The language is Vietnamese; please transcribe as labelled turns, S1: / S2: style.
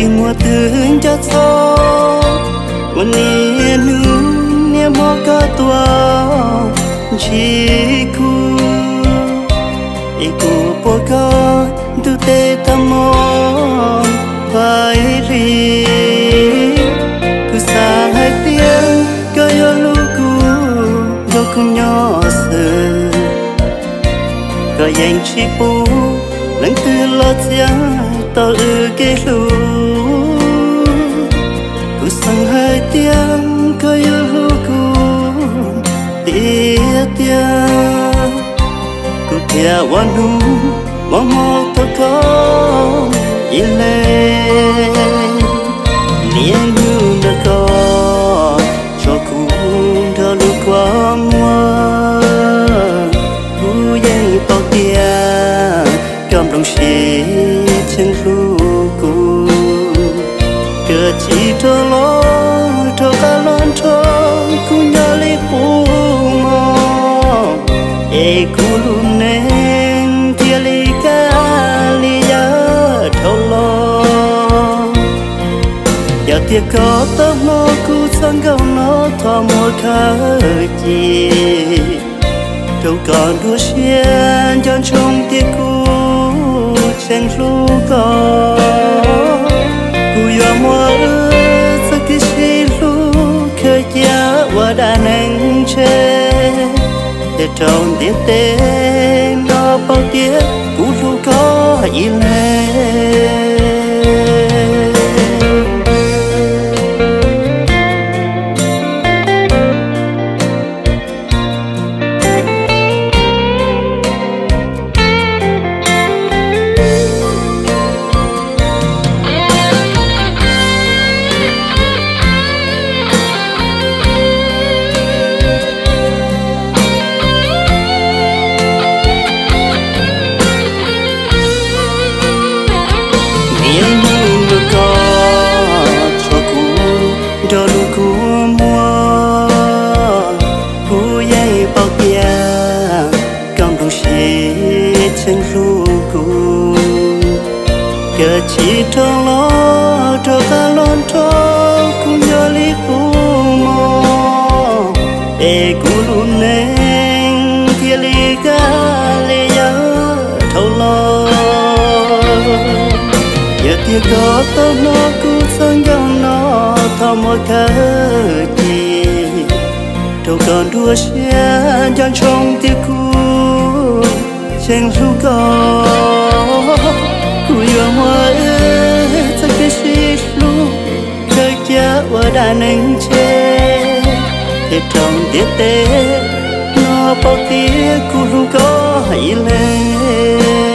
S1: chỉ mua thương cho gió một nè nu nè mò cơ tua chỉ cu ý cu bố có tu tê tâm mong phải riêng có dành chi bố lắng tư lo chia tỏ ư kế lưu ku wanu momo toko ile niên nu na ko cho ku da lu qua mua ku yang to tia cầm đồng shi chân lu ku cơ chỉ cho lo tiệc có tơ mô cu sang gạo nó thò mô khá chi. Đâu còn đua xiên cho trong tia cu sen lu con ku yo ư sa ki shi lu khơi ya và đà nang chê để trong tiệc tên no bao tiệc ku lu có yên Niên được có cho cu cho lu cu mua cu dây bao kia cầm đủ xì chân lu cu cơ chỉ trong lo cho ta lon cho cu nhớ li cu mò e cu luôn. Giờ có tao nó cứ sang nhau nó thao mỗi cái gì đâu còn đua xe cho trong tia cu trên lu có cu yêu mỗi ta cái gì lu chơi cha ở đà nâng chê thì trong tia tê nó bao tiếc cu lu có hãy lên.